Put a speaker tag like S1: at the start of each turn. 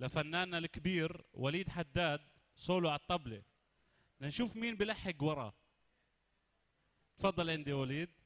S1: لفناننا الكبير وليد حداد سولو على الطبلة. نشوف مين بلحق وراه تفضل عندي وليد.